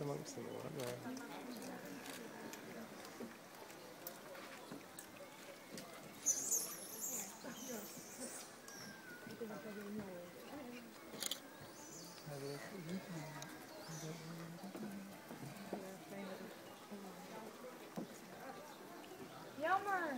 amongst them aren't they? Yummer!